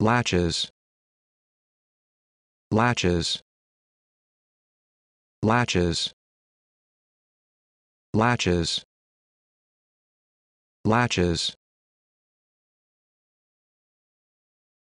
latches. Latches. Latches. Latches. Latches.